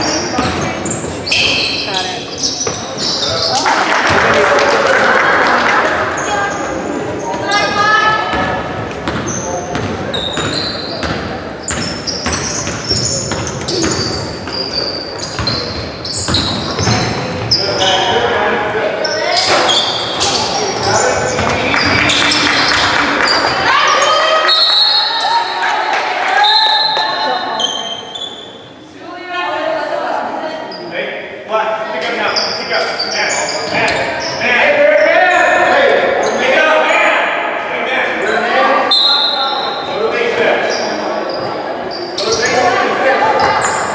Got it.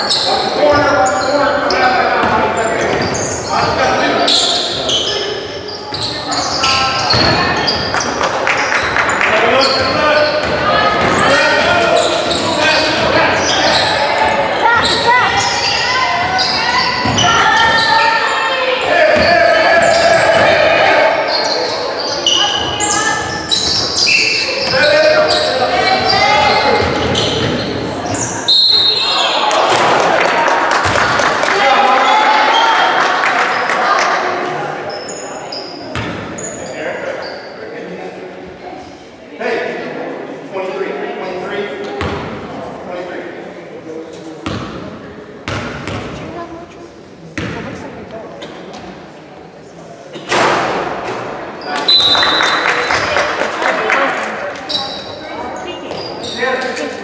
Corner. brasileiro.